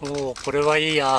おおこれはいいや。